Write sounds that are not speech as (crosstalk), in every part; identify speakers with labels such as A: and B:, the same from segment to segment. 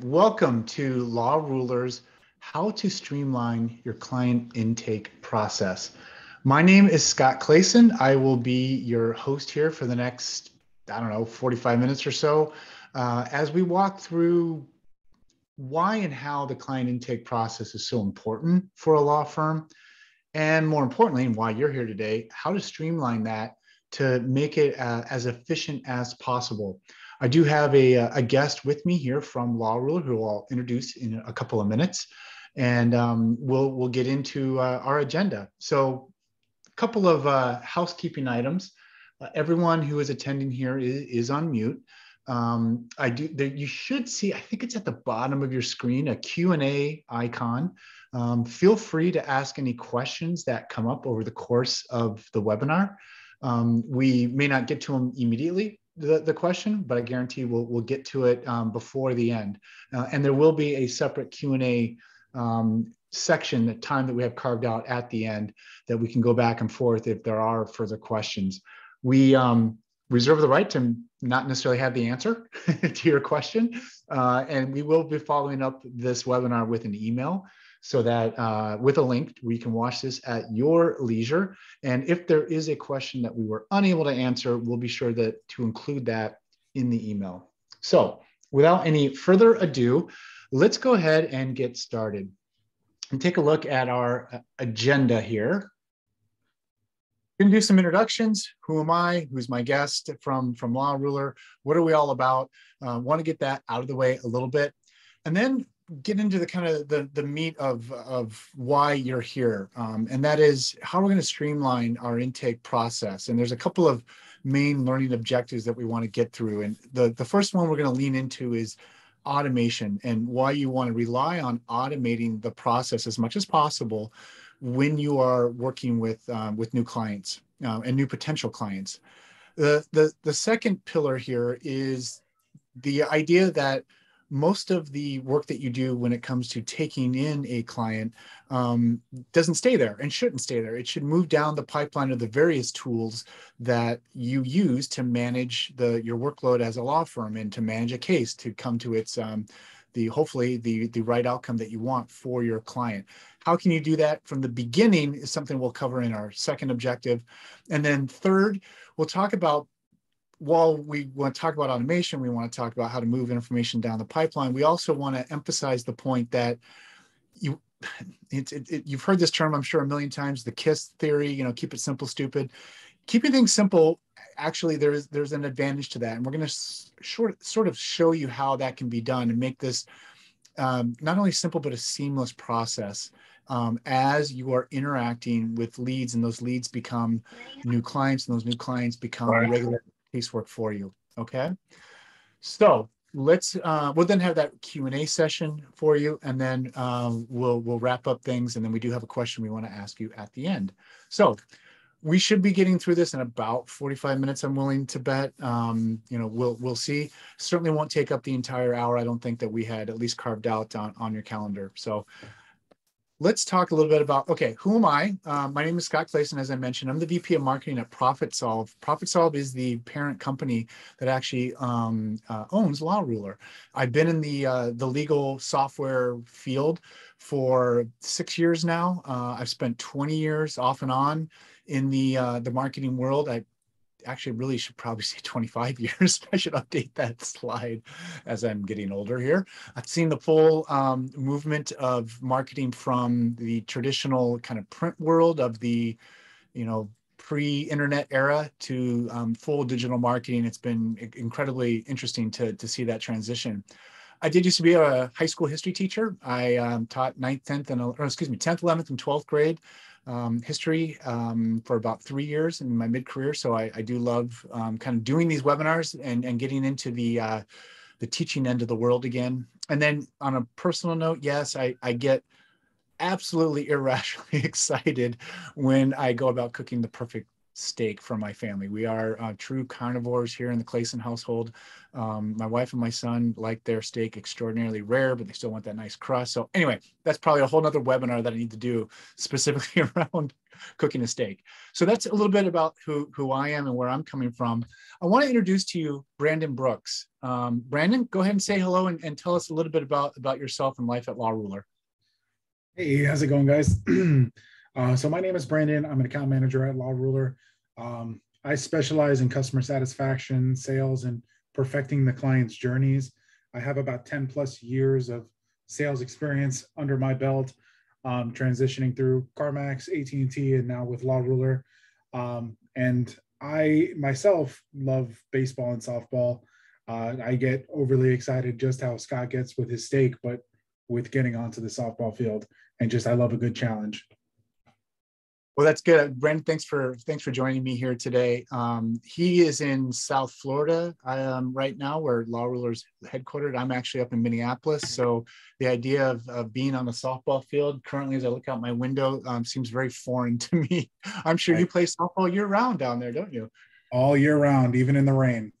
A: Welcome to Law Rulers How to Streamline Your Client Intake Process. My name is Scott Clayson. I will be your host here for the next, I don't know, 45 minutes or so uh, as we walk through why and how the client intake process is so important for a law firm. And more importantly, and why you're here today, how to streamline that to make it uh, as efficient as possible. I do have a, uh, a guest with me here from Law Ruler who I'll introduce in a couple of minutes, and um, we'll we'll get into uh, our agenda. So, a couple of uh, housekeeping items. Uh, everyone who is attending here is, is on mute. Um, I do. There, you should see. I think it's at the bottom of your screen a Q and A icon. Um, feel free to ask any questions that come up over the course of the webinar. Um, we may not get to them immediately, the, the question, but I guarantee we'll, we'll get to it um, before the end. Uh, and there will be a separate Q&A um, section, the time that we have carved out at the end that we can go back and forth if there are further questions. We um, reserve the right to not necessarily have the answer (laughs) to your question, uh, and we will be following up this webinar with an email so that uh, with a link, we can watch this at your leisure. And if there is a question that we were unable to answer, we'll be sure that to include that in the email. So without any further ado, let's go ahead and get started and take a look at our uh, agenda here. To do some introductions. Who am I? Who's my guest from, from Law Ruler? What are we all about? Uh, want to get that out of the way a little bit. And then get into the kind of the, the meat of, of why you're here. Um, and that is how we're going to streamline our intake process. And there's a couple of main learning objectives that we want to get through. And the, the first one we're going to lean into is automation and why you want to rely on automating the process as much as possible when you are working with, um, with new clients uh, and new potential clients. The, the, the second pillar here is the idea that most of the work that you do when it comes to taking in a client um, doesn't stay there and shouldn't stay there. It should move down the pipeline of the various tools that you use to manage the your workload as a law firm and to manage a case to come to its um, the hopefully the the right outcome that you want for your client. How can you do that from the beginning is something we'll cover in our second objective. And then third, we'll talk about while we want to talk about automation, we want to talk about how to move information down the pipeline. We also want to emphasize the point that you, (sighs) it, it, it, you've heard this term, I'm sure, a million times, the KISS theory. You know, keep it simple, stupid. Keeping things simple, actually, there's there's an advantage to that, and we're going to short sort of show you how that can be done and make this um, not only simple but a seamless process. Um, as you are interacting with leads and those leads become new clients and those new clients become right. regular casework for you. Okay. So let's uh, we'll then have that Q and A session for you, and then um, we'll we'll wrap up things, and then we do have a question we want to ask you at the end. So we should be getting through this in about 45 minutes. I'm willing to bet. Um, you know, we'll we'll see. Certainly won't take up the entire hour. I don't think that we had at least carved out on on your calendar. So let's talk a little bit about okay who am i? Uh, my name is scott clayson as i mentioned. I'm the vp of marketing at ProfitSolv. ProfitSolv is the parent company that actually um, uh, owns law ruler i've been in the uh, the legal software field for six years now. Uh, i've spent 20 years off and on in the uh, the marketing world. I actually really should probably say (laughs) 25 years. (laughs) I should update that slide as I'm getting older here. I've seen the full um, movement of marketing from the traditional kind of print world of the, you know, pre-internet era to um, full digital marketing. It's been incredibly interesting to, to see that transition. I did used to be a high school history teacher. I um, taught 9th, 10th, and excuse me, 10th, 11th, and 12th grade um, history um, for about three years in my mid-career. So I, I do love um, kind of doing these webinars and, and getting into the uh, the teaching end of the world again. And then on a personal note, yes, I, I get absolutely (laughs) irrationally excited when I go about cooking the perfect steak for my family. We are uh, true carnivores here in the Clayson household. Um, my wife and my son like their steak extraordinarily rare, but they still want that nice crust. So anyway, that's probably a whole nother webinar that I need to do specifically (laughs) around cooking a steak. So that's a little bit about who, who I am and where I'm coming from. I want to introduce to you Brandon Brooks. Um, Brandon, go ahead and say hello and, and tell us a little bit about, about yourself and life at Law Ruler.
B: Hey, how's it going, guys? (clears throat) uh, so my name is Brandon. I'm an account manager at Law Ruler. Um, I specialize in customer satisfaction, sales, and perfecting the client's journeys. I have about 10 plus years of sales experience under my belt, um, transitioning through CarMax, AT&T, and now with Law Ruler. Um, and I myself love baseball and softball. Uh, I get overly excited just how Scott gets with his steak, but with getting onto the softball field, and just I love a good challenge.
A: Well, that's good, Brent. Thanks for thanks for joining me here today. Um, he is in South Florida um, right now, where Law Ruler's is headquartered. I'm actually up in Minneapolis, so the idea of, of being on the softball field currently, as I look out my window, um, seems very foreign (laughs) to me. I'm sure right. you play softball year round down there, don't you?
B: All year round, even in the rain.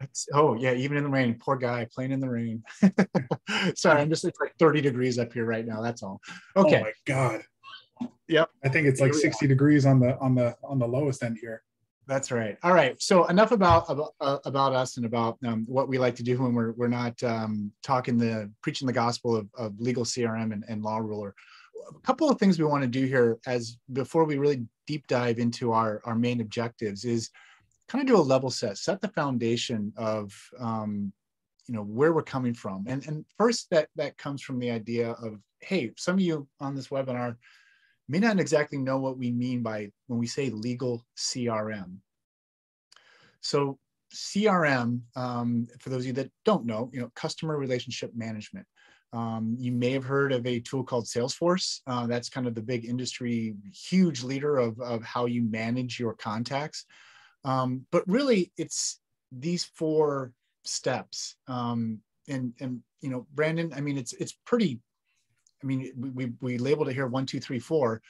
A: That's, oh yeah, even in the rain. Poor guy playing in the rain. (laughs) Sorry, I'm just it's like 30 degrees up here right now. That's all. Okay.
B: Oh my god.
A: Yep.
B: I think it's like 60 degrees on the on the on the lowest end here.
A: That's right. All right. So enough about about, uh, about us and about um, what we like to do when we're we're not um, talking the preaching the gospel of, of legal CRM and, and law ruler. A couple of things we want to do here as before we really deep dive into our our main objectives is kind of do a level set, set the foundation of um, you know where we're coming from. And and first that that comes from the idea of hey, some of you on this webinar may not exactly know what we mean by when we say legal CRM. So CRM, um, for those of you that don't know, you know, customer relationship management. Um, you may have heard of a tool called Salesforce. Uh, that's kind of the big industry, huge leader of, of how you manage your contacts. Um, but really, it's these four steps. Um, and and you know, Brandon, I mean, it's it's pretty I mean, we, we labeled it here one, two, three, four,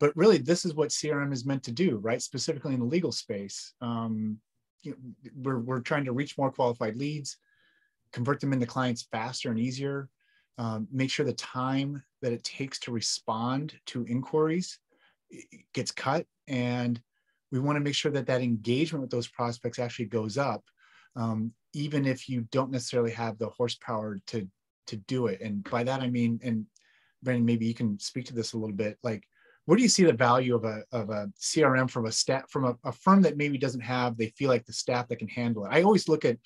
A: but really this is what CRM is meant to do, right? Specifically in the legal space. Um, you know, we're, we're trying to reach more qualified leads, convert them into clients faster and easier, um, make sure the time that it takes to respond to inquiries gets cut. And we want to make sure that that engagement with those prospects actually goes up, um, even if you don't necessarily have the horsepower to to do it. And by that I mean, and Brandon, maybe you can speak to this a little bit. Like, where do you see the value of a, of a CRM from a staff from a, a firm that maybe doesn't have, they feel like the staff that can handle it? I always look at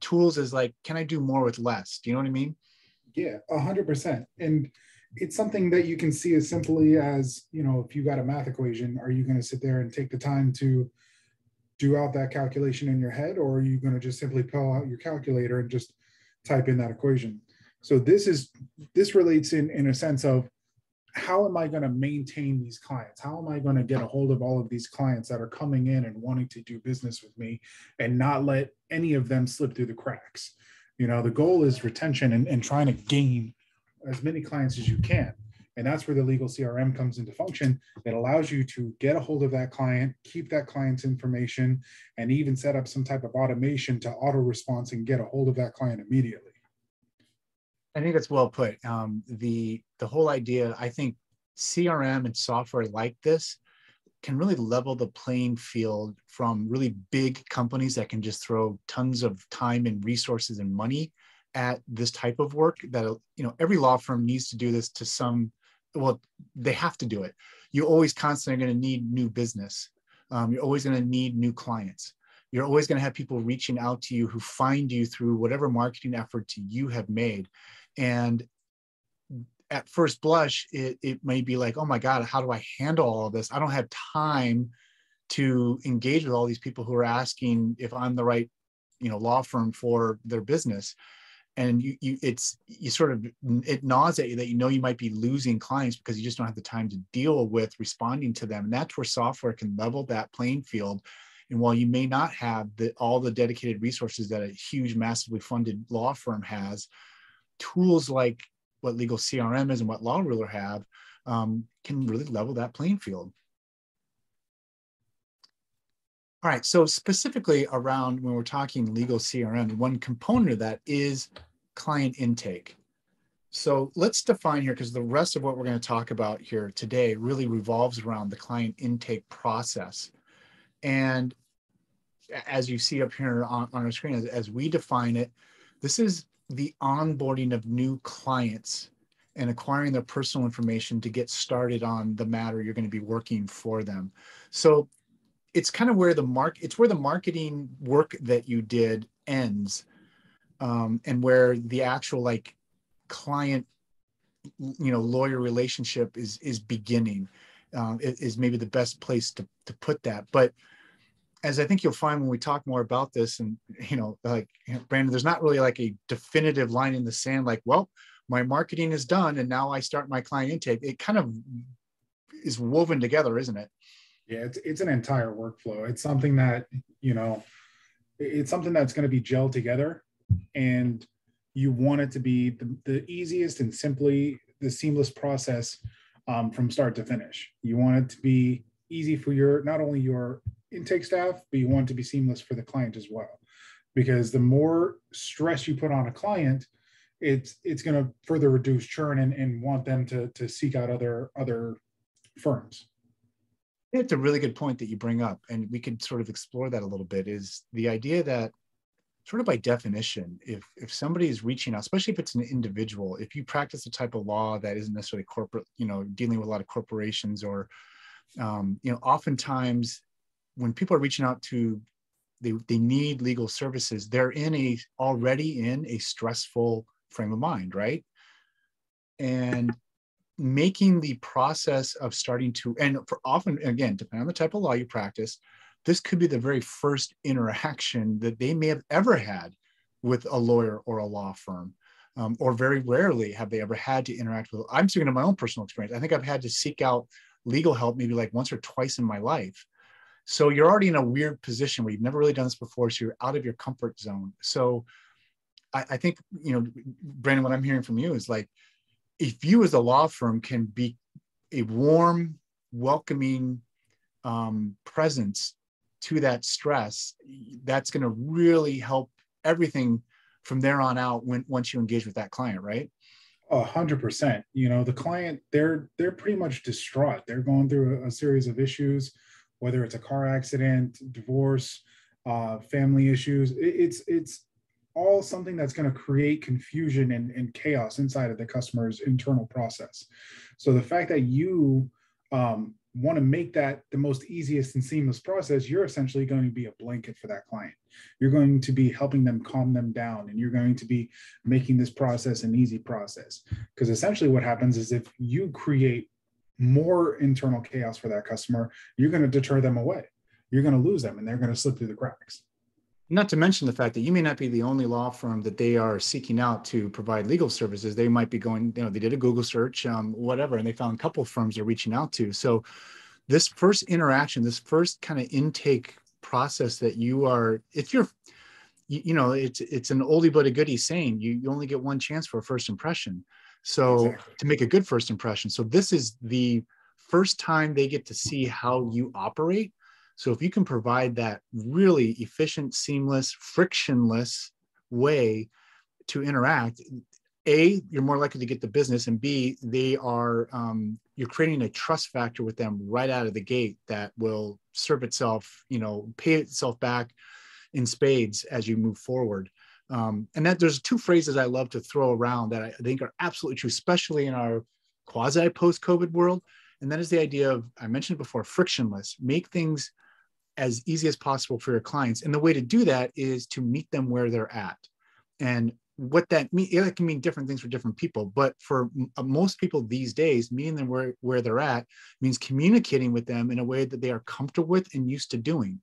A: tools as like, can I do more with less? Do you know what I mean?
B: Yeah, a hundred percent. And it's something that you can see as simply as, you know, if you got a math equation, are you going to sit there and take the time to do out that calculation in your head, or are you going to just simply pull out your calculator and just type in that equation? So this is this relates in in a sense of how am I going to maintain these clients? How am I going to get a hold of all of these clients that are coming in and wanting to do business with me and not let any of them slip through the cracks? You know, the goal is retention and, and trying to gain as many clients as you can. And that's where the legal CRM comes into function. It allows you to get a hold of that client, keep that client's information, and even set up some type of automation to auto response and get a hold of that client immediately.
A: I think that's well put. Um, the the whole idea, I think, CRM and software like this can really level the playing field from really big companies that can just throw tons of time and resources and money at this type of work. That you know, every law firm needs to do this to some. Well, they have to do it. You're always constantly going to need new business. Um, you're always going to need new clients you're always going to have people reaching out to you who find you through whatever marketing efforts you have made and at first blush, it, it may be like, oh my God, how do I handle all of this? I don't have time to engage with all these people who are asking if I'm the right, you know, law firm for their business. And you, you it's you sort of it gnaws at you that you know you might be losing clients because you just don't have the time to deal with responding to them. And that's where software can level that playing field. And while you may not have the, all the dedicated resources that a huge, massively funded law firm has, tools like what legal CRM is and what Law Ruler have um, can really level that playing field. All right. So specifically around when we're talking legal CRM, one component of that is client intake. So let's define here because the rest of what we're going to talk about here today really revolves around the client intake process. And as you see up here on, on our screen, as, as we define it, this is the onboarding of new clients and acquiring their personal information to get started on the matter you're going to be working for them. So it's kind of where the mark it's where the marketing work that you did ends um, and where the actual like client you know lawyer relationship is is beginning uh, is maybe the best place to, to put that but as i think you'll find when we talk more about this and you know like brandon there's not really like a definitive line in the sand like well my marketing is done and now i start my client intake. It kind of is woven together isn't it?
B: Yeah it's, it's an entire workflow. It's something that you know it's something that's going to be gelled together and you want it to be the, the easiest and simply the seamless process um, from start to finish. You want it to be easy for your not only your intake staff, but you want to be seamless for the client as well. Because the more stress you put on a client, it's it's going to further reduce churn and, and want them to to seek out other other firms.
A: It's a really good point that you bring up, and we could sort of explore that a little bit. Is the idea that sort of by definition, if if somebody is reaching out, especially if it's an individual, if you practice a type of law that isn't necessarily corporate, you know, dealing with a lot of corporations or, um, you know, oftentimes when people are reaching out to, they they need legal services, they're in a already in a stressful frame of mind, right? And making the process of starting to and for often again depending on the type of law you practice this could be the very first interaction that they may have ever had with a lawyer or a law firm. Um, or very rarely have they ever had to interact with. I'm speaking of my own personal experience. I think I've had to seek out legal help maybe like once or twice in my life. So you're already in a weird position where you've never really done this before. So you're out of your comfort zone. So I, I think, you know, Brandon, what I'm hearing from you is like, if you as a law firm can be a warm, welcoming um, presence to that stress, that's going to really help everything from there on out when once you engage with that client, right?
B: A hundred percent. You know, the client, they're they're pretty much distraught. They're going through a, a series of issues, whether it's a car accident, divorce, uh, family issues. It, it's it's all something that's going to create confusion and, and chaos inside of the customer's internal process. So the fact that you um, want to make that the most easiest and seamless process, you're essentially going to be a blanket for that client. You're going to be helping them calm them down and you're going to be making this process an easy process. Because essentially, what happens is if you create more internal chaos for that customer, you're going to deter them away. You're going to lose them and they're going to slip through the cracks.
A: Not to mention the fact that you may not be the only law firm that they are seeking out to provide legal services. They might be going, you know, they did a Google search, um, whatever, and they found a couple firms they're reaching out to. So, this first interaction, this first kind of intake process that you are, if you're, you, you, know, it's it's an oldie but a goodie saying. You you only get one chance for a first impression. So exactly. to make a good first impression. So this is the first time they get to see how you operate so if you can provide that really efficient, seamless, frictionless way to interact, a you're more likely to get the business, and b they are um, you're creating a trust factor with them right out of the gate that will serve itself, you know, pay itself back in spades as you move forward. Um, and that there's two phrases I love to throw around that I think are absolutely true, especially in our quasi post COVID world. And that is the idea of, I mentioned before, frictionless. Make things as easy as possible for your clients. And the way to do that is to meet them where they're at. And what that means, it can mean different things for different people. But for uh, most people these days, meeting them where, where they're at means communicating with them in a way that they are comfortable with and used to doing.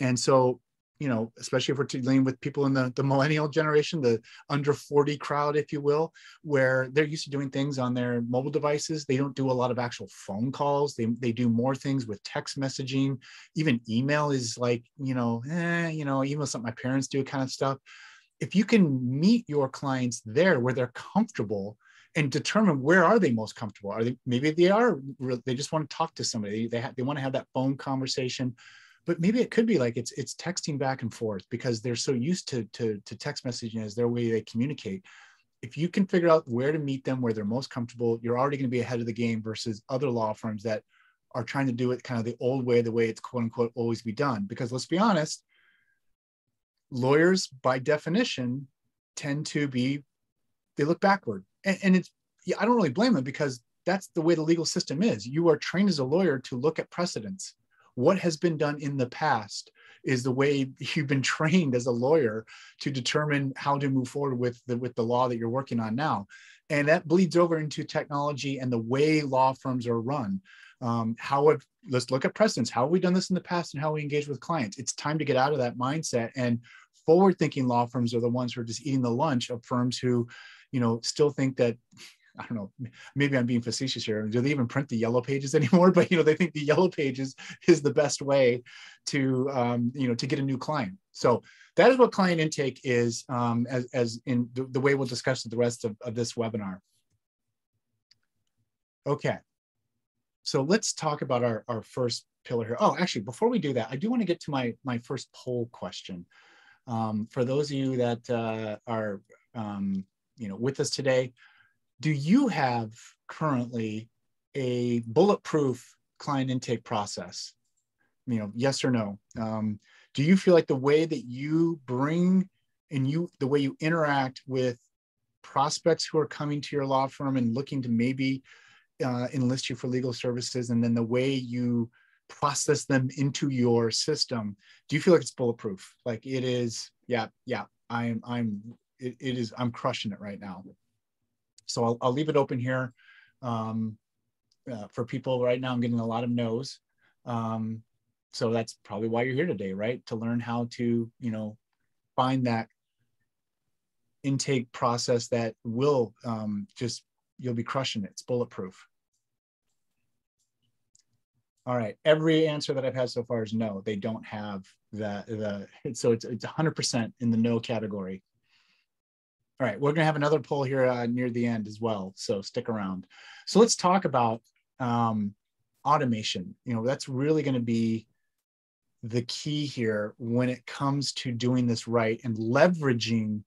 A: And so you know, especially if we're dealing with people in the, the millennial generation, the under 40 crowd, if you will, where they're used to doing things on their mobile devices. They don't do a lot of actual phone calls. They, they do more things with text messaging. Even email is like, you know, eh, you know, email something my parents do kind of stuff. If you can meet your clients there where they're comfortable and determine where are they most comfortable. Are they maybe they are they just want to talk to somebody. They have, they want to have that phone conversation but maybe it could be like it's it's texting back and forth because they're so used to to, to text messaging as their way they communicate. If you can figure out where to meet them where they're most comfortable you're already going to be ahead of the game versus other law firms that are trying to do it kind of the old way the way it's quote unquote always be done. Because let's be honest lawyers by definition tend to be they look backward. And, and it's yeah, i don't really blame them because that's the way the legal system is. You are trained as a lawyer to look at precedents what has been done in the past is the way you've been (laughs) trained as a lawyer to determine how to move forward with the with the law that you're working on now. And that bleeds over into technology and the way law firms are run. Um, how have let's look at precedents. How have we done this in the past and how we engage with clients? It's time to get out of that mindset. And forward thinking law firms are the ones who are just eating the lunch of firms who you know still think that I don't know, maybe I'm being facetious here. Do they even print the yellow pages (laughs) anymore? But you know, they think the yellow pages is the best way to um, you know to get a new client. So that is what client intake is, um, as, as in the, the, way we'll discuss the rest of, of this webinar. Okay, so let's talk about our, our first pillar here. Oh, actually, before we do that, I do want to get to my my first poll question. Um, for those of you that uh, are um, you know with us today, do you have currently a bulletproof client intake process? You know, yes or no. Um, do you feel like the way that you bring and you the way you interact with prospects who are coming to your law firm and looking to maybe uh, enlist you for legal services, and then the way you process them into your system, do you feel like it's bulletproof? Like it is? Yeah, yeah. I'm. I'm. it, it is. I'm crushing it right now. So I'll, I'll leave it open here um, uh, for people right now. I'm getting a lot of no's. Um, so that's probably why you're here today, right? To learn how to, you know, find that intake process that will um, just, you'll be crushing it. It's bulletproof. All right. Every answer that I've had so far is no. They don't have that. The so it's it's 100% in the no category. All right, we're going to have another poll here uh, near the end as well, so stick around. So let's talk about um, automation. You know, that's really going to be the key here when it comes to doing this right and leveraging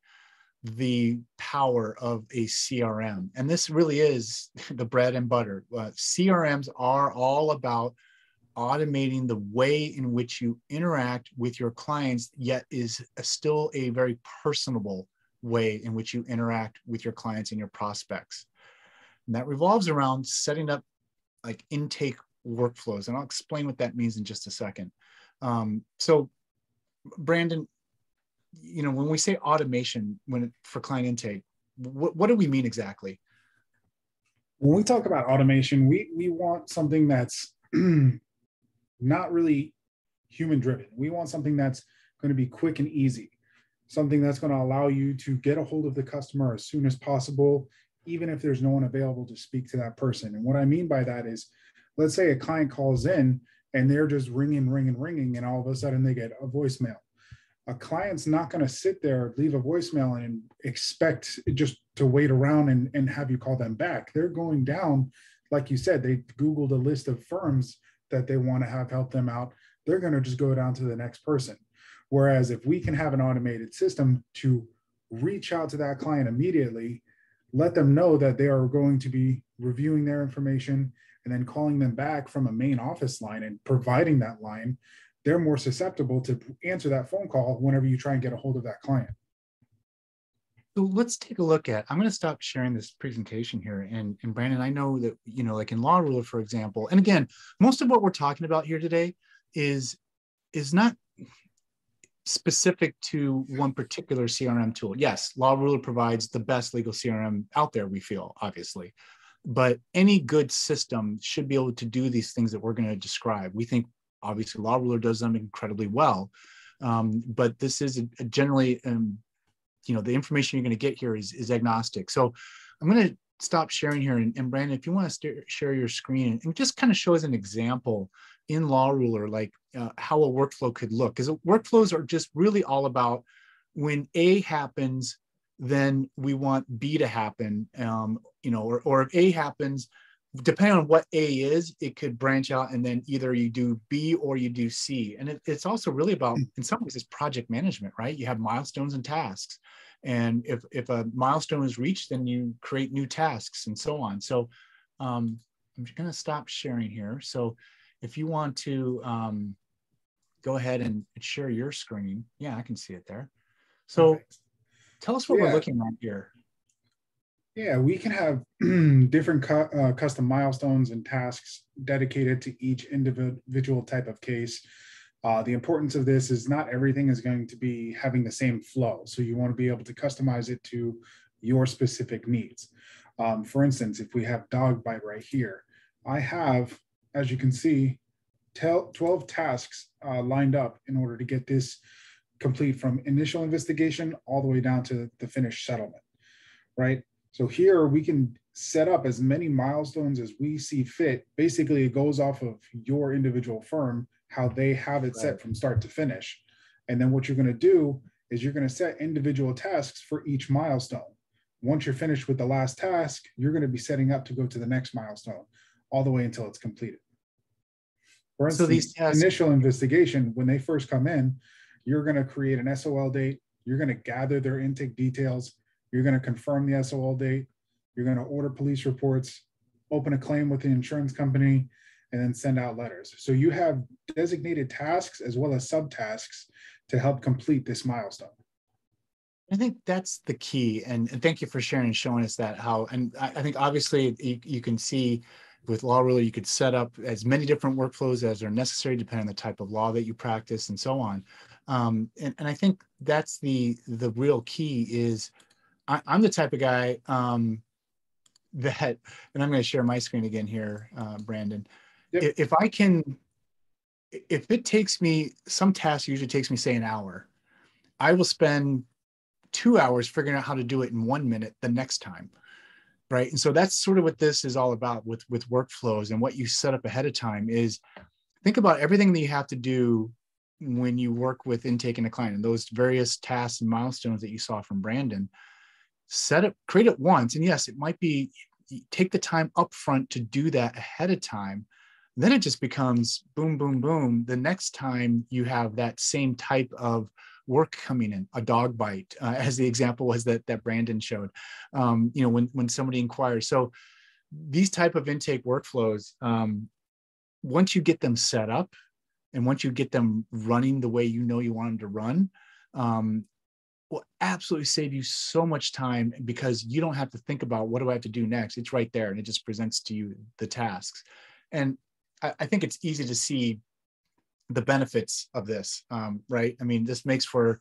A: the power of a CRM. And this really is (laughs) the bread and butter. Uh, CRMs are all about automating the way in which you interact with your clients, yet is still a very personable way in which you interact with your clients and your prospects. And that revolves around setting up like intake workflows. And I'll explain what that means in just a second. Um, so, Brandon, you know, when we say automation when for client intake, what, what do we mean exactly?
B: When we talk about automation, we, we want something that's (clears throat) not really human driven. We want something that's going to be quick and easy something that's going to allow you to get a hold of the customer as soon as possible, even if there's no one available to speak to that person. And what I mean by that is, let's say a client calls in and they're just ringing, ringing, ringing, and all of a sudden they get a voicemail. A client's not going to sit there, leave a voicemail, and expect just to wait around and, and have you call them back. They're going down, like you said, they Googled a list of firms that they want to have help them out. They're going to just go down to the next person. Whereas if we can have an automated system to reach out to that client immediately, let them know that they are going to be reviewing their information and then calling them back from a main office line and providing that line, they're more susceptible to answer that phone call whenever you try and get a hold of that client.
A: So let's take a look at, I'm going to stop sharing this presentation here. And, and Brandon, I know that, you know, like in Law Ruler, for example, and again, most of what we're talking about here today is, is not specific to one particular CRM tool. Yes, Law Ruler provides the best legal CRM out there, we feel, obviously. But any good system should be able to do these things that we're going to describe. We think, obviously, Law Ruler does them incredibly well. Um, but this is a, a generally, um, you know, the information you're going to get here is, is agnostic. So I'm going to stop sharing here. And, and Brandon, if you want to share your screen and just kind of show as an example in Law Ruler, like uh, how a workflow could look. Because workflows are just really all about when A happens, then we want B to happen. Um, you know, or, or if A happens, depending on what A is, it could branch out and then either you do B or you do C. And it, it's also really about, in some ways, it's project management, right? You have milestones and tasks. And if, if a milestone is reached, then you create new tasks and so on. So um, I'm just going to stop sharing here. So if you want to um, go ahead and share your screen, yeah, I can see it there. So tell us what yeah. we're looking at here.
B: Yeah, we can have (clears throat) different cu- uh, custom milestones and tasks dedicated to each individual type of case. Uh, the importance of this is not everything is going to be having the same flow. So you want to be able to customize it to your specific needs. Um, for instance, if we have dog bite right here, I have, as you can see, 12 tasks uh, lined up in order to get this complete from initial investigation all the way down to the finished settlement, right? So here we can set up as many milestones as we see fit. Basically, it goes off of your individual firm, how they have it right. set from start to finish. And then what you're going to do is you're going to set individual tasks for each milestone. Once you're finished with the last task, you're going to be setting up to go to the next milestone all the way until it's completed. For instance, so these tasks- initial investigation, when they first come in, you're going to create an SOL date. You're going to gather their intake details you're going to confirm the SOL date. You're going to order police reports, open a claim with the insurance company, and then send out letters. So you have designated tasks as well as subtasks to help complete this milestone.
A: I think that's the key. And, and thank you for sharing and showing us that how, and I, I think obviously you, you can see with Law Ruler, you could set up as many different workflows as are necessary, depending on the type of law that you practice and so on. Um, and, and I think that's the the real key is I, am the type of guy um, (laughs) that, and I'm going to share my screen again here, uh, Brandon. Yep. If, if I can, if it takes me, some task usually takes me, say, an hour, I will spend two hours figuring out how to do it in one minute the next time right and so that's sort of what this is all about with with workflows and what you set up ahead of time is think about everything that you have to do when you work with intake and a client and those various tasks and milestones that you saw from brandon set it, create it once. And yes, it might be take the time up front to do that ahead of time. Then it just becomes boom, boom, boom. The next time you have that same type of work coming in, a dog bite, uh, (laughs) as the example was that that Brandon showed. Um, you know, when when somebody inquires. So these type of intake workflows, um, once you get them set up, and once you get them running the way you know you want them to run, um, will absolutely save you so much time because you don't have to think about what do I have to do next. It's right there and it just presents to you the tasks. And I, I think it's easy to see the benefits of this, um, right? I mean, this makes for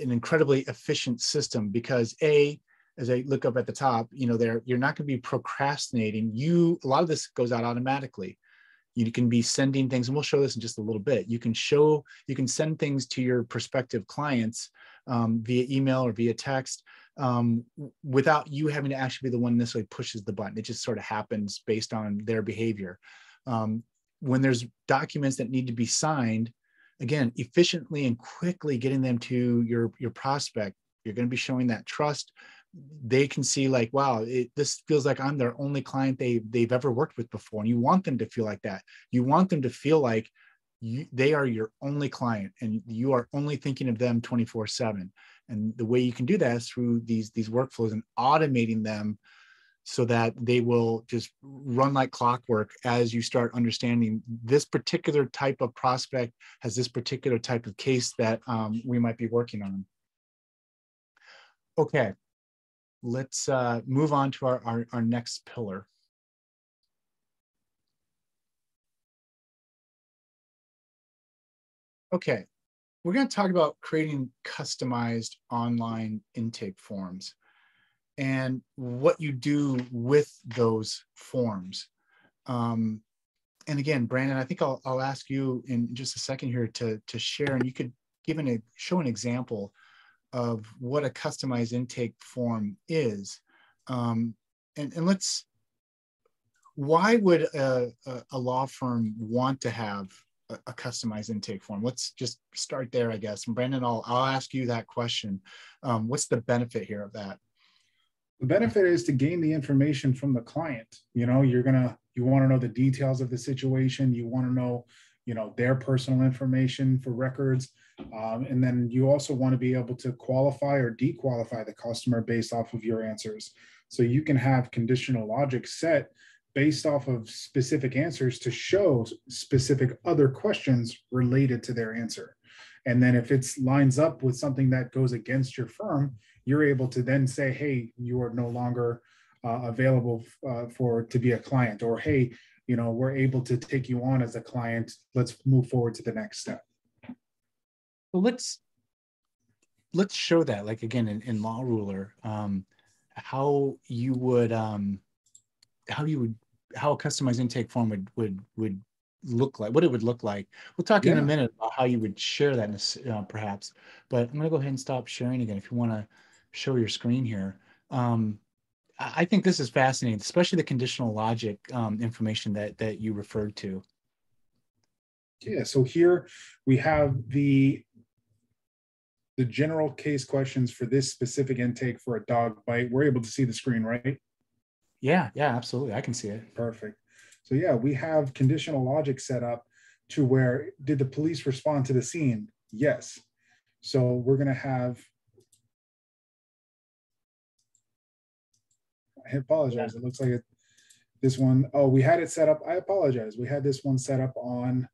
A: an incredibly efficient system because a as I look up at the top, you know, there you're not going to be procrastinating. You a lot of this goes out automatically you can be sending things and we'll show this in just a little bit you can show you can send things to your prospective clients um, via email or via text um, without you having to actually be the one necessarily pushes the button it just sort of happens based on their behavior um, when there's documents that need to be signed again efficiently and quickly getting them to your your prospect you're going to be showing that trust. They can see like wow it, this feels like i'm their only client they they've ever worked with before and you want them to feel like that. You want them to feel like you, they are your only client and you are only thinking of them 24 7 and the way you can do that is through these these workflows and automating them so that they will just run like clockwork as you start understanding this particular type of prospect has this particular type of case that um, we might be working on okay let's uh, move on to our, our, our next pillar. Okay, we're going to talk about creating customized online intake forms and what you do with those forms. Um, and again, Brandon, I think I'll, I'll ask you in just a second here to, to share, and you could give an, a, show an example of what a customized intake form is. Um, and, and let's, why would a, a, law firm want to have a, a, customized intake form? Let's just start there, I guess. And Brandon, I'll, I'll ask you that question. Um, what's the benefit here of that?
B: The benefit is to gain the information from the client. You know, you're gonna you want to know the details of the situation. You want to know, you know, their personal information for records, um, and then you also want to be able to qualify or dequalify the customer based off of your answers. So you can have conditional logic set based off of specific answers to show specific other questions related to their answer. And then if it lines up with something that goes against your firm, you're able to then say, hey, you are no longer uh, available uh, for to be a client, or hey, you know, we're able to take you on as a client. Let's move forward to the next step.
A: Well, let's let's show that, like again in, in Law Ruler, um, how you would um, how you would how a customized intake form would would would look like, what it would look like. We'll talk yeah. in a minute about how you would share that, uh, perhaps. But I'm going to go ahead and stop sharing again. If you want to show your screen here, um, I think this is fascinating, especially the conditional logic um, information that that you referred to.
B: Yeah. So here we have the the general case questions for this specific intake for a dog bite. We're able to see the screen, right?
A: Yeah. Yeah. Absolutely. I can see it.
B: Perfect. So yeah, we have conditional logic set up to where did the police respond to the scene? Yes. So we're going to have, I apologize. It looks like it, this one, oh, we had it set up. I apologize. We had this one set up on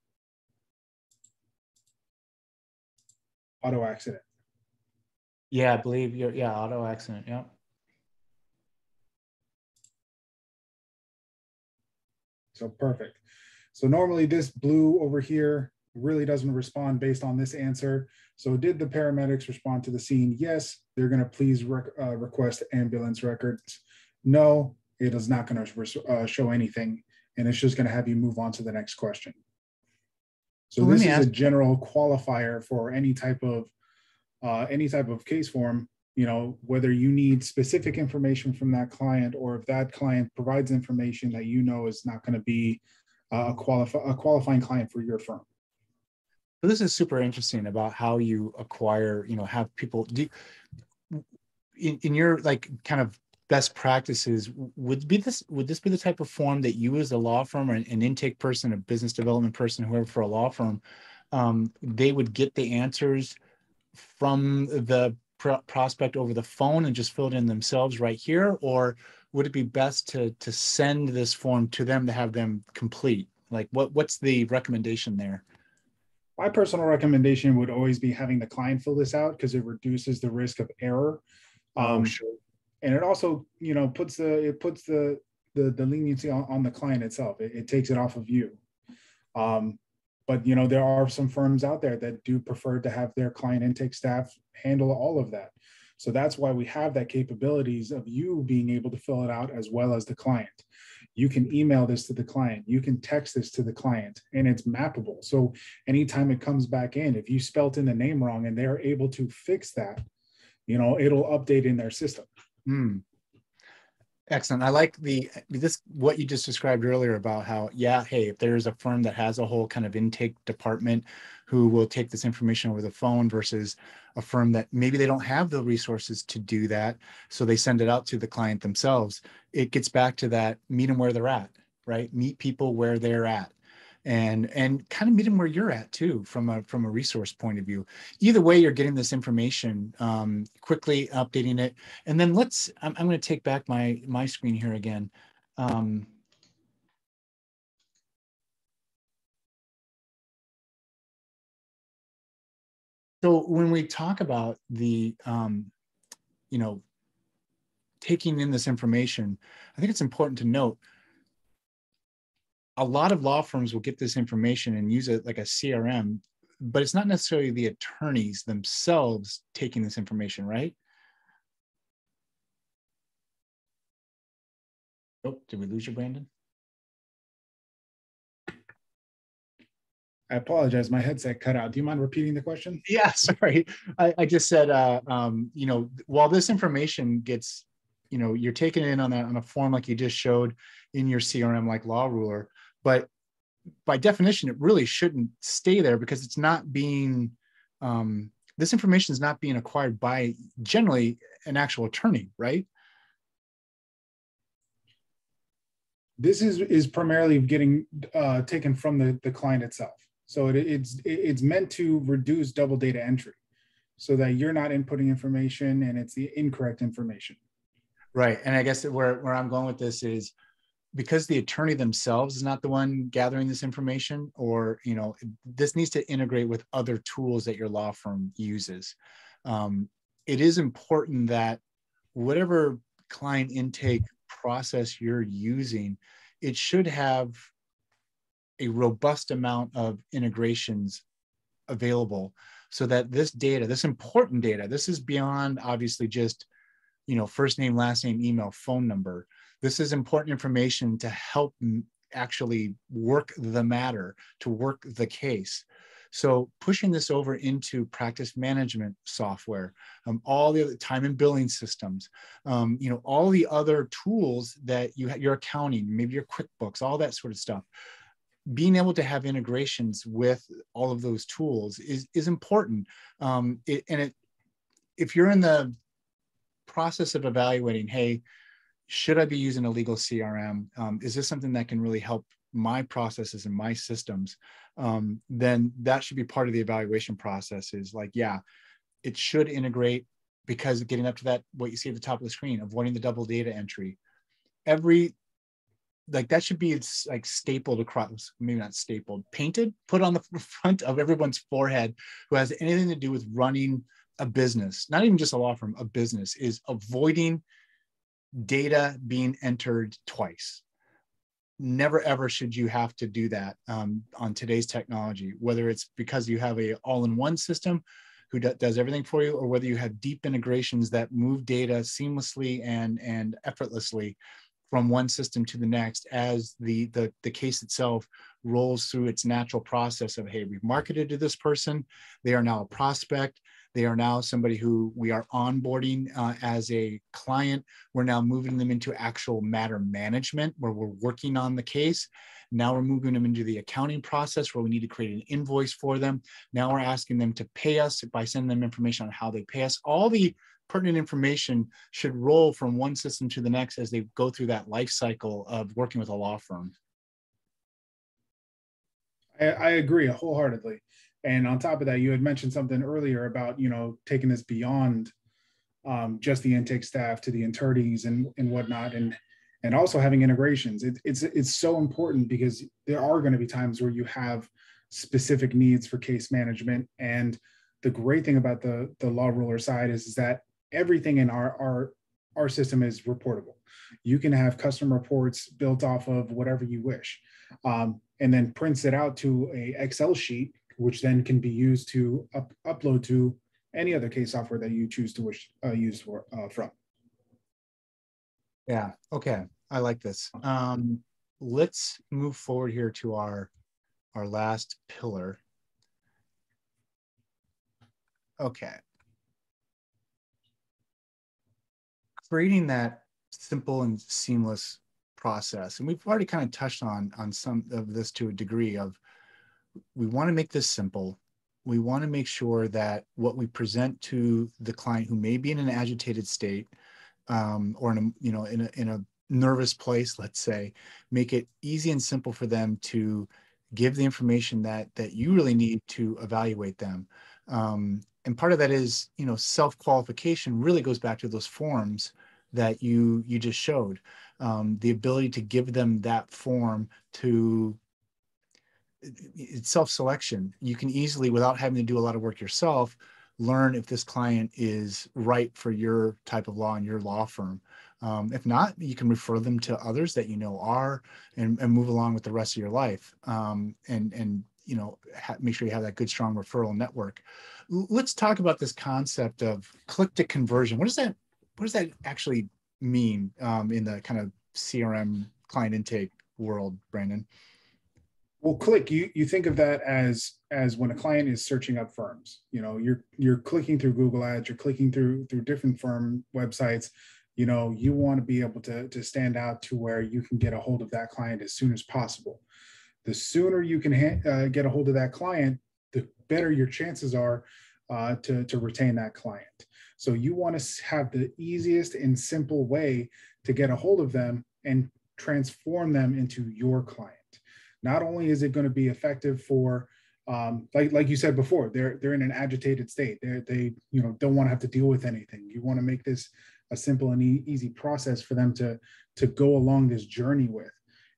B: auto accident.
A: Yeah, I believe you're, yeah, auto accident. Yeah.
B: So perfect. So normally this blue over here really doesn't respond based on this answer. So did the paramedics respond to the scene? Yes, they're going to please rec uh, request ambulance records. No, it is not going to uh, show anything, and it's just going to have you move on to the next question. So well, this is a general qualifier for any type of uh, any type of case form you know whether you need specific information from that client or if that client provides information that you know is not going to be a, qualify, a qualifying client for your firm
A: so this is super interesting about how you acquire you know have people do in, in your like kind of best practices would be this would this be the type of form that you as a law firm or an, an intake person a business development person whoever for a law firm um, they would get the answers from the prospect over the phone and just fill it in themselves right here? Or would it be best to to send this form to them to have them complete? Like what what's the recommendation there?
B: My personal recommendation would always be having the client fill this out because it reduces the risk of error. Oh, um, sure. And it also you know puts the it puts the the, the leniency on, on the client itself. It, it takes it off of you. Um, but you know there are some firms out there that do prefer to have their client intake staff handle all of that. So that's why we have that capabilities of you being able to fill it out as well as the client. You can email this to the client. You can text this to the client and it's mappable. So anytime it comes back in if you spelt in the name wrong and they're able to fix that you know it'll update in their system
A: mm. Excellent. I like the this what you just described earlier about how yeah, hey, if there's a firm that has a whole kind of intake department who will take this information over the phone versus a firm that maybe they don't have the resources to do that, so they send it out to the client themselves. It gets back to that meet them where they're at, right? Meet people where they're at and and kind of meet them where you're at too from a from a resource point of view. Either way you're getting this information um, quickly updating it. And then let's i'm, I'm going to take back my my screen here again. Um, so when we talk about the um, you know taking in this information i think it's important to note a lot of law firms will get this information and use it like a CRM, but it's not necessarily the attorneys themselves taking this information, right? Oh, did we lose you, Brandon?
B: I apologize. My headset cut out. Do you mind repeating the question? (laughs)
A: Yeah, sorry. I, I just said, uh, um, you know, while this information gets, you know, you're taking it in on a, on a form like you just showed in your CRM, like Law Ruler, but by definition, it really shouldn't stay there because it's not being um, this information is not being acquired by generally an actual attorney, right?
B: this is is primarily getting uh, taken from the, the client itself. So it, it's it's meant to reduce double data entry, so that you're not inputting information and it's the incorrect information.
A: Right, and I guess where where I'm going with this is because the attorney themselves is not the one gathering this information or you know this needs to integrate with other tools that your law firm uses. Um, it is important that whatever client intake process you're using it should have a robust amount of integrations available so that this data this important data this is beyond obviously just you know first name last name email phone number this is important information to help actually work the matter, to work the case. So pushing this over into practice management software, um, all the other time and billing systems, um, you know, all the other tools that you have, your accounting, maybe your QuickBooks, all that sort of stuff. Being able to have integrations with all of those tools is is important. Um, it, and it, if you're in the process of evaluating, hey, should I be using a legal CRM? Um, is this something that can really help my processes and my systems? Um, then that should be part of the evaluation process. Is like, yeah, it should integrate because getting up to that, what you see at the top of the screen, avoiding the double data entry. Every like that should be like stapled across, maybe not stapled, painted, put on the (laughs) front of everyone's forehead who has anything to do with running a business, not even just a law firm, a business, is avoiding data being entered twice. Never ever should you have to do that um, on today's technology, whether it's because you have a all-in-one system who do, does everything for you, or whether you have deep integrations that move data seamlessly and and effortlessly from one system to the next as the the, the case itself rolls through its natural process of hey we've marketed to this person they are now a prospect they are now somebody who we are onboarding uh, as a client. We're now moving them into actual matter management where we're working on the case. Now we're moving them into the accounting process where we need to create an invoice for them. Now we're asking them to pay us by sending them information on how they pay us. All the pertinent information should roll from one system to the next as they go through that life cycle of working with a law firm.
B: I, I agree wholeheartedly. And on top of that, you had mentioned something earlier about you know taking this beyond um, just the intake staff to the attorneys and and whatnot, and and also having integrations. It, it's it's so important because there are going to be times where you have specific needs for case management. And the great thing about the the law ruler side is, is that everything in our our our system is reportable. You can have custom reports built off of whatever you wish, um, and then prints it out to a Excel sheet which then can be used to up, upload to any other case software that you choose to wish uh, use for uh, from.
A: Yeah. Okay. I like this. Um, let's move forward here to our our last pillar. Okay. Creating that simple and seamless process, and we've already kind of touched on on some of this to a degree of we want to make this simple. We want to make sure that what we present to the client who may be in an agitated state um, or in a, you know, in a, in a nervous place, let's say, make it easy and simple for them to give the information that, that you really need to evaluate them. Um, and part of that is, you know, self-qualification really goes back to those forms that you you just showed um, the ability to give them that form to it's self-selection. You can easily, without having to do a lot of work yourself, learn if this client is right for your type of law and your law firm. Um, if not, you can refer them to others that you know are, and, and move along with the rest of your life. Um, and and you know, ha- make sure you have that good, strong referral network. L- let's talk about this concept of click to conversion. What does that What does that actually mean um, in the kind of CRM client intake world, Brandon?
B: Well click you you think of that as as when a client is searching up firms you know you're you're clicking through google ads you're clicking through through different firm websites. You know you want to be able to to stand out to where you can get a hold of that client as soon as possible. The sooner you can ha- uh, get a hold of that client the better your chances are uh, to to retain that client. So you want to have the easiest and simple way to get a hold of them and transform them into your client. Not only is it going to be effective for um, like like you said before, they're they're in an agitated state. They they you know don't want to have to deal with anything. You want to make this a simple and e- easy process for them to to go along this journey with.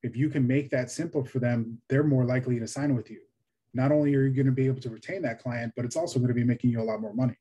B: If you can make that simple for them, they're more likely to sign with you. Not only are you going to be able to retain that client, but it's also going to be making you a lot more money.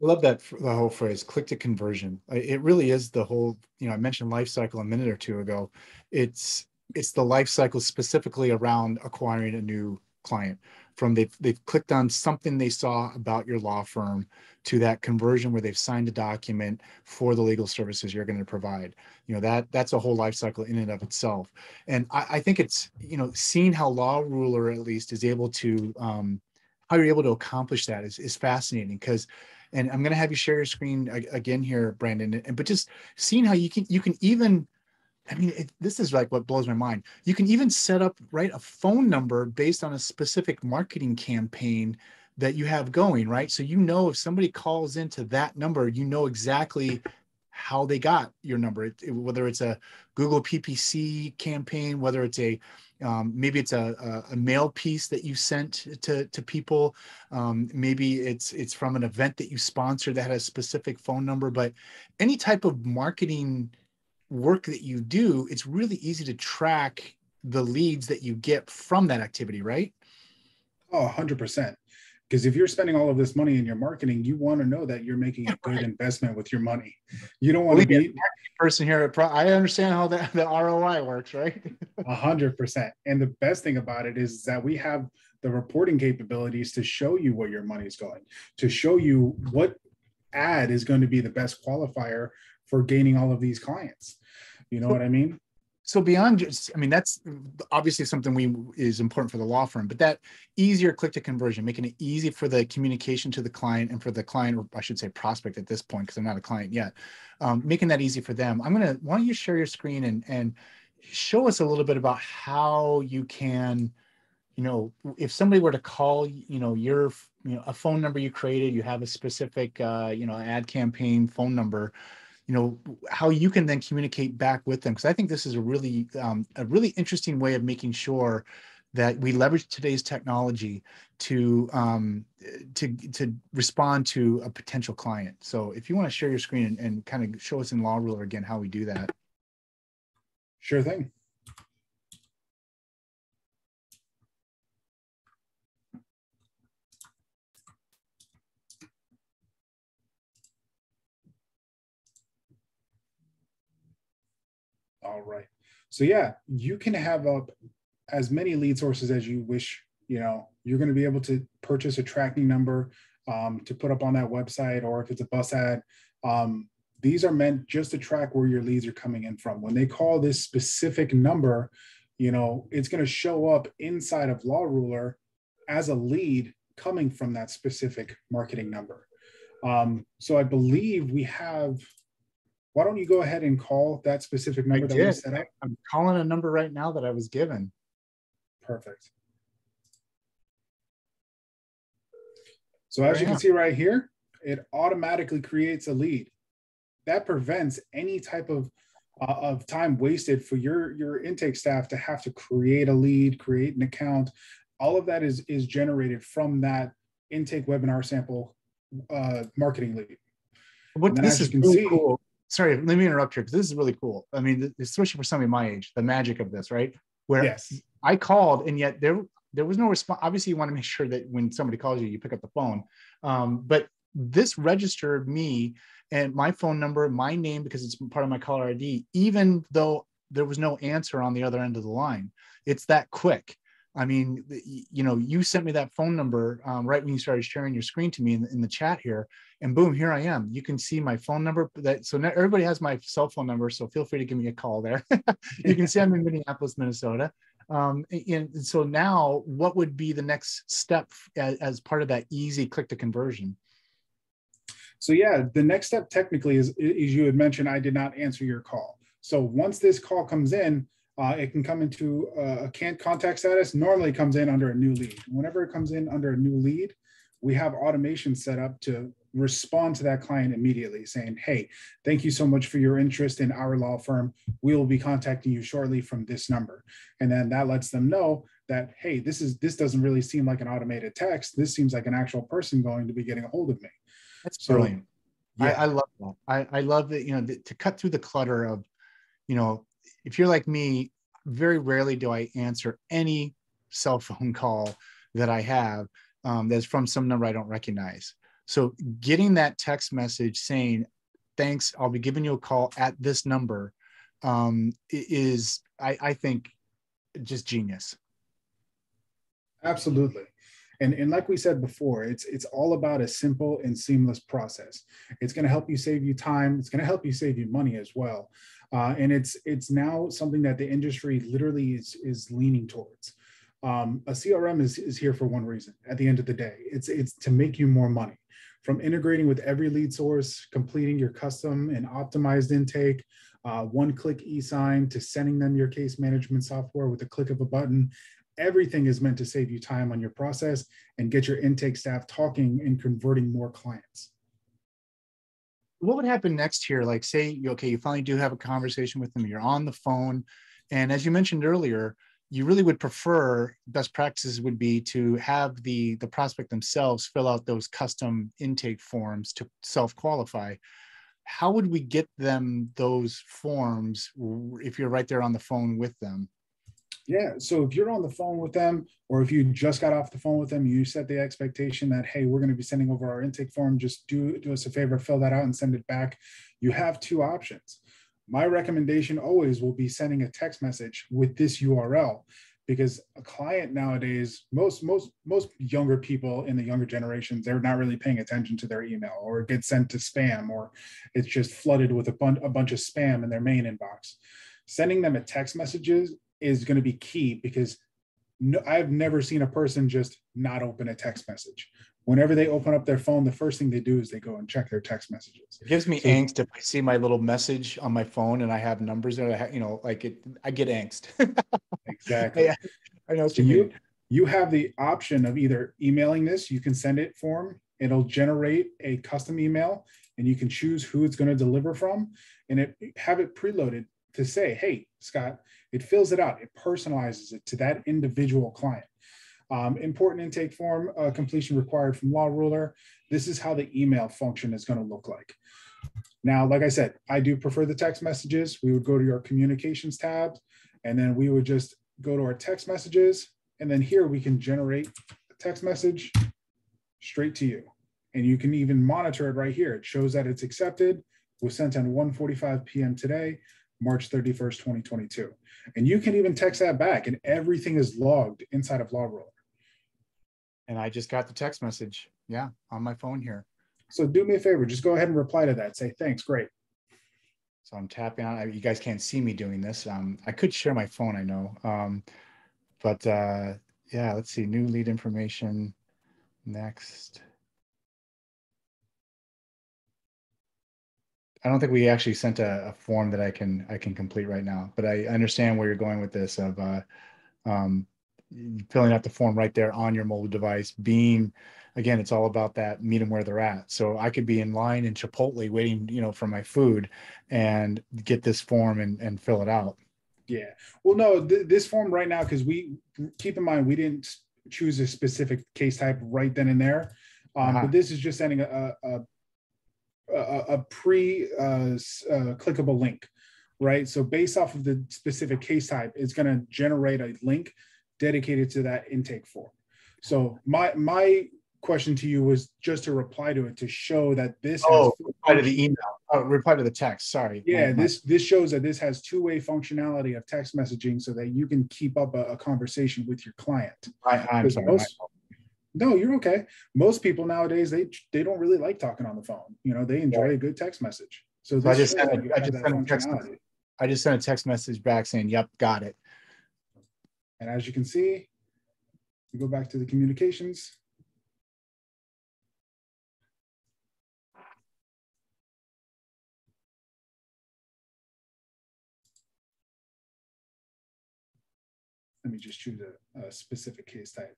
A: Love that the whole phrase click to conversion. It really is the whole, you know, I mentioned life cycle a minute or two ago. It's it's the life cycle specifically around acquiring a new client. From they've they've clicked on something they saw about your law firm to that conversion where they've signed a document for the legal services you're going to provide. You know that that's a whole life cycle in and of itself. And i, I think it's you know seeing how law ruler at least is able to um, how you're able to accomplish that is, is fascinating because and i'm going to have you share your screen again here brandon and but just seeing how you can you can even I mean, it, this is like what blows my mind. You can even set up right a phone number based on a specific marketing campaign that you have going, right? So you know if somebody calls into that number, you know exactly how they got your number. It, it, whether it's a Google PPC campaign, whether it's a um, maybe it's a, a, a, mail piece that you sent to, to people. Um, maybe it's it's from an event that you sponsored that had a specific phone number. But any type of marketing work that you do, it's really easy to track the leads that you get from that activity, right?
B: Oh, 100%. Because if you're spending all of this money in your marketing, you want to know that you're making a good investment with your money. You don't want to be
A: person here. At Pro- I understand how that the ROI works, right? (laughs)
B: A hundred percent. And the best thing about it is that we have the reporting capabilities to show you where your money is going, to show you what ad is going to be the best qualifier for gaining all of these clients. You know what I mean?
A: So beyond just, I mean, that's obviously something we is important for the law firm, but that easier click to conversion, making it easy for the communication to the client and for the client, or I should say prospect at this point, because I'm not a client yet, um, making that easy for them. I'm gonna, why don't you share your screen and and show us a little bit about how you can, you know, if somebody were to call, you know, your, you know, a phone number you created, you have a specific, uh, you know, ad campaign phone number you know how you can then communicate back with them because i think this is a really um, a really interesting way of making sure that we leverage today's technology to um, to to respond to a potential client. So if you want to share your screen and, and kind of show us in law ruler again how we do that.
B: Sure thing All right. So yeah, you can have up as many lead sources as you wish. You know, you're going to be able to purchase a tracking number um, to put up on that website, or if it's a bus ad. Um, these are meant just to track where your leads are coming in from. When they call this specific number, you know, it's going to show up inside of Law Ruler as a lead coming from that specific marketing number. Um, so I believe we have why don't you go ahead and call that specific number I that did. we set up?
A: I'm calling a number right now that I was given.
B: Perfect. So as you can see right here, it automatically creates a lead. That prevents any type of uh, of time wasted for your your intake staff to have to create a lead, create an account. All of that is is generated from that intake webinar sample uh, marketing lead.
A: What this is really see, cool sorry, let me interrupt here because this is really cool. I mean, especially for somebody my age, the magic of this, right? Where yes. I called and yet there there was no response. Obviously, you want to make sure that when somebody calls you, you pick up the phone. Um, but this registered me and my phone number, my name, because it's part of my caller ID, even though there was no answer on the other end of the line. It's that quick. I mean, you know, you sent me that phone number um, right when you started sharing your screen to me in, in, the chat here, and boom, here I am. You can see my phone number. That so now everybody has my cell phone number, so feel free to give me a call there. (laughs) you can see I'm in Minneapolis, Minnesota. Um, and so now, what would be the next step as, as part of that easy click to conversion?
B: So yeah, the next step technically is, as you had mentioned I did not answer your call. So once this call comes in, uh, it can come into a can't contact status. Normally comes in under a new lead. Whenever it comes in under a new lead, we have automation set up to respond to that client immediately saying, Hey, thank you so much for your interest in our law firm. We will be contacting you shortly from this number. And then that lets them know that, hey, this is this doesn't really seem like an automated text. This seems like an actual person going to be getting a hold of me.
A: That's so, brilliant. Yeah. I, I, love that. I, I love that, you know, the, to cut through the clutter of, you know, if you're like me, very rarely do I answer any cell phone (laughs) call that I have um, that's from some number I don't recognize. So getting that text message saying, thanks, I'll be giving you a call at this number um, is, I, I think, just genius.
B: Absolutely. And, and like we said before, it's it's all about a simple and seamless process. It's going to help you save you time. It's going to help you save you money as well. Uh, and it's it's now something that the industry literally is is leaning towards. Um, a CRM is, is here for one reason. At the end of the day, it's it's to make you more money. From integrating with every lead source, completing your custom and optimized intake, uh, one-click e-sign to sending them your case management software with a click of a button. Everything is meant to save you time on your process and get your intake staff talking and converting more clients.
A: What would happen next here? Like, say, okay, you finally do have a conversation with them, you're on the phone, and as you mentioned earlier, you really would prefer best practices would be to have the the prospect themselves fill out those custom intake forms to self qualify how would we get them those forms if you're right there on the phone with them
B: yeah so if you're on the phone with them or if you just got off the phone with them you set the expectation that hey we're going to be sending over our intake form just do do us a favor fill that out and send it back. You have two options. My recommendation always will be sending a text message with this URL because a client nowadays most most most younger people in the younger generations they're not really paying attention to their email or it gets sent to spam or it's just flooded with a, bun- a bunch of spam in their main inbox. Sending them a text messages is going to be key because no, I've never seen a person just not open a text message whenever they open up their phone, the first thing they do is they go and check their text messages.
A: It gives me so, angst if I see my little message on my phone and I have numbers there. You know, like it, I get angst. (laughs)
B: exactly.
A: Yeah, I know.
B: So you, you have the option of either emailing this. You can send it form. It'll generate a custom email, and you can choose who it's going to deliver from, and it have it preloaded to say, "Hey, Scott." It fills it out. It personalizes it to that individual client. Um, important intake form uh, completion required from law ruler. This is how the email function is going to look like. Now, like I said, I do prefer the text messages. We would go to your communications tab, and then we would just go to our text messages. And then here we can generate a text message straight to you. And you can even monitor it right here. It shows that it's accepted, was sent at 1.45 p.m. today, March 31st, 2022. And you can even text that back and everything is logged inside of Law Ruler
A: and I just got the text message. Yeah, on my phone here.
B: So do me a favor, just go ahead and reply to that. Say thanks, great.
A: So I'm tapping on. You guys can't see me doing this. Um, I could share my phone, I know. Um, but uh, yeah, let's see. New lead information. Next. I don't think we actually sent a, a, form that I can I can complete right now, but I understand where you're going with this. Of uh, um, filling out the form right there on your mobile device being again it's all about that meet them where they're at so i could be in line in chipotle waiting you know for my food and get this form and, and fill it out
B: yeah well no th- this form right now because we keep in mind we didn't choose a specific case type right then and there um, uh-huh. but this is just sending a, a, a, a pre uh, uh, clickable link right? So based off of the specific case type it's going to generate a link dedicated to that intake form. So my my question to you was just to reply to it to show that this
A: oh reply to the email. Oh, reply to the text sorry.
B: Yeah this this shows that this has two-way functionality of text messaging so that you can keep up a, a conversation with your client.
A: I, i'm sorry most,
B: no you're okay most people nowadays they they don't really like talking on the phone you know they enjoy yeah. a good text message so
A: I just, sent a, I, just sent a text message, I just sent a text message back saying yep got it
B: and as you can see, we go back to the communications. Let me just choose a, a specific case type.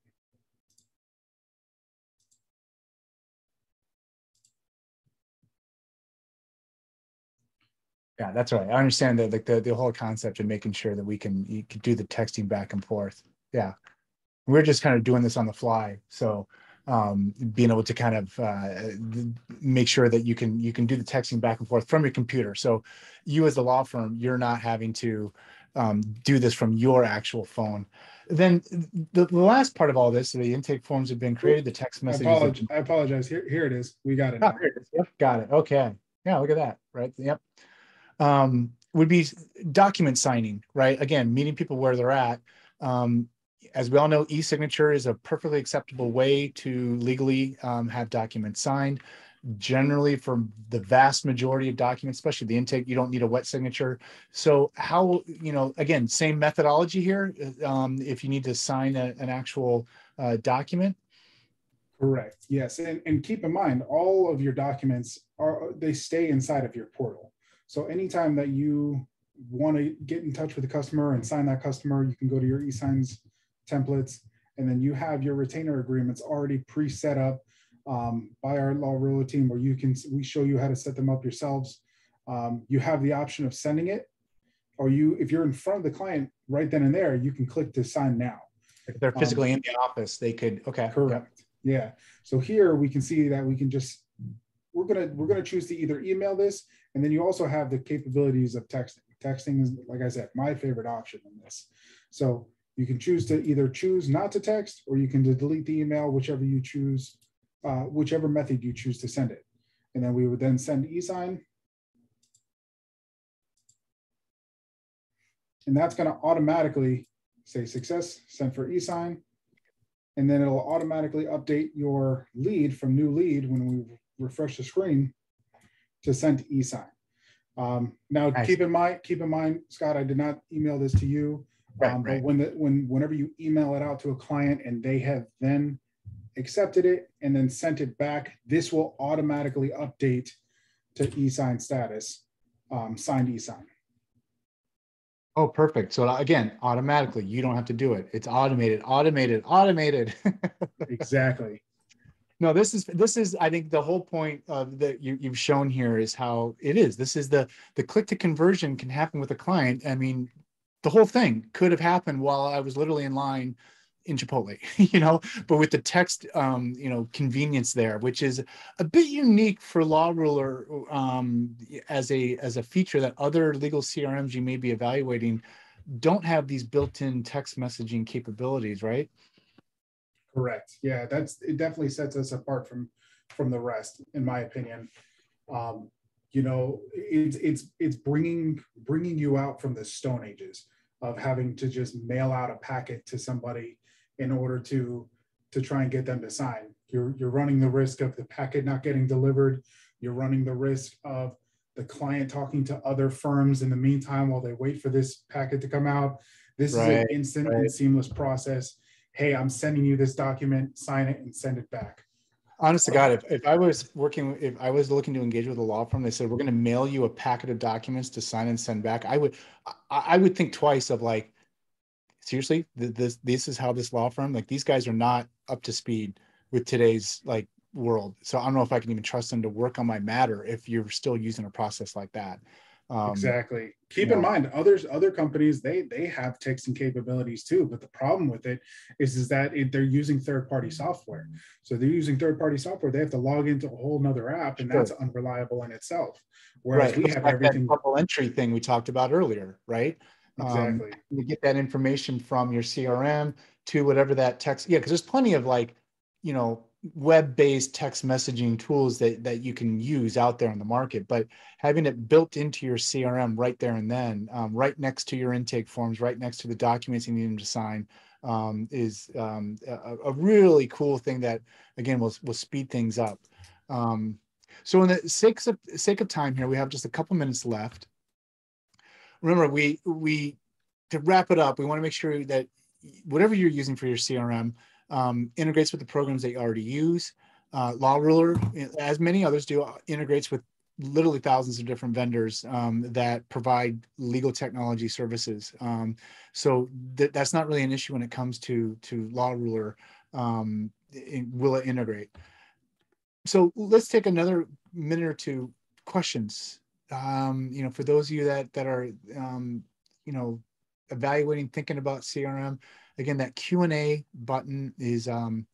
A: Yeah, that's right. I understand that like the, the whole concept of making sure that we can you can do the texting back and forth. Yeah. We're just kind of doing this on the fly. So um, being able to kind of uh, make sure that you can you can do the texting back and forth from your computer. So you as the law firm, you're not having to um, do this from your actual phone. Then the, the last part of all this, the intake forms have been created, the text messages.
B: I apologize. I apologize. Here, here it is. We got it.
A: Oh, here it is. Yep, got it. Okay. Yeah, look at that. Right. Yep. Um, would be document signing, right? Again, meeting people where they're at. Um, as we all know, e-signature is a perfectly acceptable way to legally um, have documents signed. Generally, for the vast majority of documents, especially the intake, you don't need a wet signature. So how, you know, again, same methodology here. Um, if you need to sign a, an actual uh, document.
B: Correct. Yes, and, and keep in mind, all of your documents are they stay inside of your portal. So anytime that you want to get in touch with the customer and sign that customer, you can go to your eSigns templates, and then you have your retainer agreements already pre-set up um, by our law ruler team, where you can we show you how to set them up yourselves. Um, you have the option of sending it, or you if you're in front of the client right then and there, you can click to sign now.
A: If they're physically um, in the office, they could okay.
B: Correct. Yeah. So here we can see that we can just we're gonna we're gonna choose to either email this, and then you also have the capabilities of texting. Texting is, like I said, my favorite option in this. So you can choose to either choose not to text or you can delete the email, whichever you choose, uh, whichever method you choose to send it. And then we would then send eSign. And that's going to automatically say success, sent for eSign. And then it'll automatically update your lead from new lead when we refresh the screen to send eSign. Um, now, nice. keep in mind, keep in mind, Scott, I did not email this to you. Right, um, right. But when the when whenever you email it out to a client and they have then accepted it and then sent it back, this will automatically update to e-sign status, um, signed e-sign.
A: Oh, perfect. So again, automatically, you don't have to do it. It's automated, automated, automated. (laughs)
B: exactly.
A: No, this is this is I think the whole point of that you, you've shown here is how it is. This is the the click to conversion can happen with a client. I mean, the whole thing could have happened while I was literally in line in Chipotle, (laughs) you know, but with the text, um, you know, convenience there, which is a bit unique for Law Ruler um, as a as a feature that other legal CRMs you may be evaluating don't have these built-in text messaging capabilities, right?
B: Correct. Yeah, that's it. Definitely sets us apart from from the rest, in my opinion. Um, you know, it's it's it's bringing bringing you out from the Stone Ages of having to just mail out a packet to somebody in order to to try and get them to sign. You're you're running the risk of the packet not getting delivered. You're running the risk of the client talking to other firms in the meantime while they wait for this packet to come out. This right, is an instant right. and seamless process. Hey, I'm sending you this document, sign it and send it back
A: honest to God, if, if I was working, if I was looking to engage with a law firm, they said we're going to mail you a packet of documents to sign and send back. I would, I, I would think twice of like, seriously, this this is how this law firm, like these guys are not up to speed with today's like world. So I don't know if I can even trust them to work on my matter if you're still using a process like that.
B: Um, exactly. Keep in know, mind, others other companies they they have texting capabilities too, but the problem with it is is that it, they're using third party software. So they're using third party software. They have to log into a whole nother app, and sure. that's unreliable in itself. Whereas right. we have like everything.
A: Double entry thing we talked about earlier, right?
B: Um, exactly. Um,
A: you get that information from your CRM to whatever that text. Yeah, because there's plenty of like, you know, web-based text messaging tools that, that you can use out there in the market but having it built into your crm right there and then um, right next to your intake forms right next to the documents you need them to sign um, is um, a, a, really cool thing that again will, will speed things up. Um, so in the sake of, sake of time here we have just a couple minutes left. Remember we we to wrap it up we want to make sure that whatever you're using for your crm um, integrates with the programs they already use. Uh, Law Ruler, as many others do, integrates with literally thousands of different vendors um, that provide legal technology services. Um, so th- that's not really an issue when it comes to to Law Ruler. Um, in, will it integrate? So let's take another minute or two questions. um, you know, for those of you that that are, um, you know, evaluating, thinking about CRM, again, that Q and A button is um,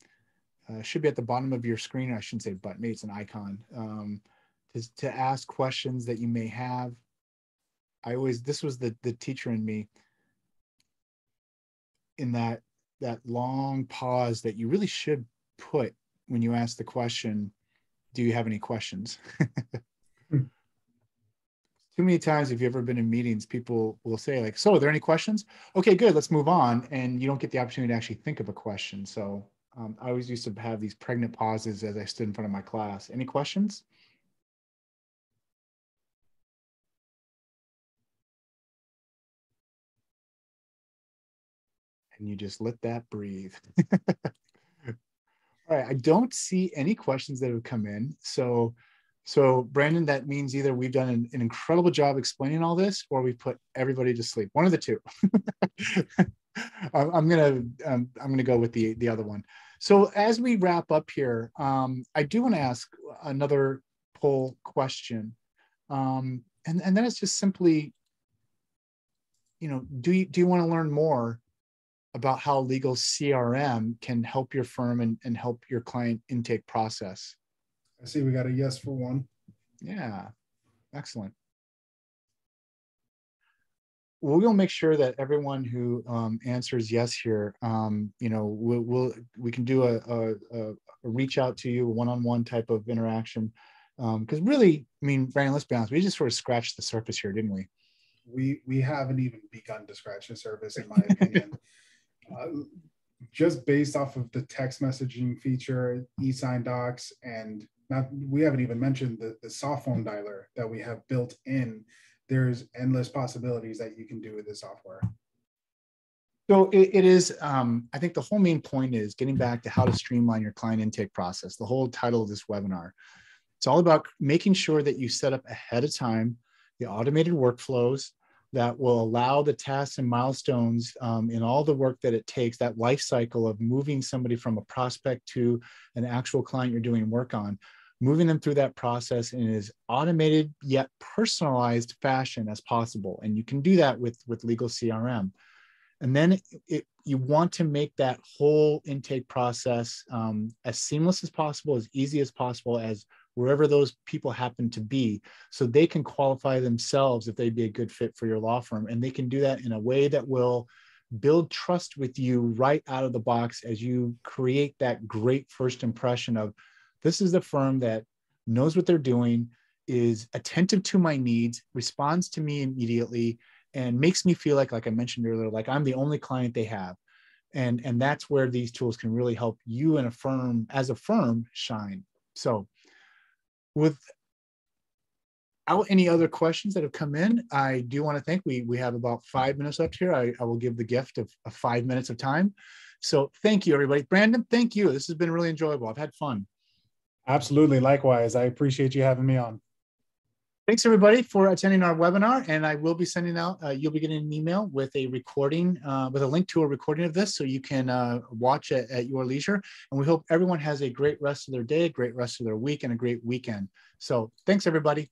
A: uh, should be at the bottom of your screen. I shouldn't say button, maybe it's an icon um, to to ask questions that you may have. I always this was the the teacher in me in that that long pause that you really should put when you ask the question do you have any questions. (laughs) too many times if you've ever been in meetings people will say like so are there any questions okay good let's move on and you don't get the opportunity to actually think of a question so um, i always used to have these pregnant pauses as i stood in front of my class any questions and you just let that breathe. (laughs) All right, I don't see any questions that have come in. So, so Brandon, that means either we've done an, an incredible job explaining all this, or we put everybody to sleep. One of the two. (laughs) I'm gonna um, I'm gonna go with the the other one. So as we wrap up here, um, I do want to ask another poll question, um, and and then it's just simply, you know, do you do you want to learn more about how legal CRM can help your firm and, and help your client intake process.
B: I see we got a yes for one.
A: Yeah, excellent. We'll make sure that everyone who um, answers yes here, um, you know, we'll, we'll, we can do a, a, a reach out to you, one-on-one type of interaction. Because um, really, I mean, Brandon, let's be honest, we just sort of scratched the surface here, didn't we?
B: We we haven't even begun to scratch the surface, in my opinion. Uh, (laughs) just based off of the text messaging feature, e-sign docs, and not we haven't even mentioned the, the soft phone dialer that we have built in. There's endless possibilities that you can do with this software.
A: So it, it is, um, I think the whole main point is getting back to how to streamline your client intake process. The whole title of this webinar. It's all about making sure that you set up ahead of time the automated workflows, that will allow the tasks and milestones um, in all the work that it takes, that life cycle of moving somebody from a prospect to an actual client you're doing work on, moving them through that process in as automated yet personalized fashion as possible. And you can do that with, with legal CRM. And then it, it, you want to make that whole intake process um, as seamless as possible, as easy as possible, as wherever those people happen to be so they can qualify themselves if they'd be a good fit for your law firm. And they can do that in a way that will build trust with you right out of the box as you create that great first impression of this is the firm that knows what they're doing is attentive to my needs responds to me immediately and makes me feel like like i mentioned earlier like i'm the only client they have. And and that's where these tools can really help you and a firm as a firm shine. So Without any other questions that have come in, I do want to thank we we have about five minutes left here. I, I will give the gift of, of five minutes of time. So thank you, everybody. Brandon, thank you. This has been really enjoyable. I've had fun.
B: Absolutely. Likewise. I appreciate you having me on.
A: Thanks everybody for attending our webinar and I will be sending out, uh, you'll be getting an email with a recording, uh, with a link to a recording of this so you can uh, watch it at your leisure. And we hope everyone has a great rest of their day, a great rest of their week and a great weekend. So thanks everybody.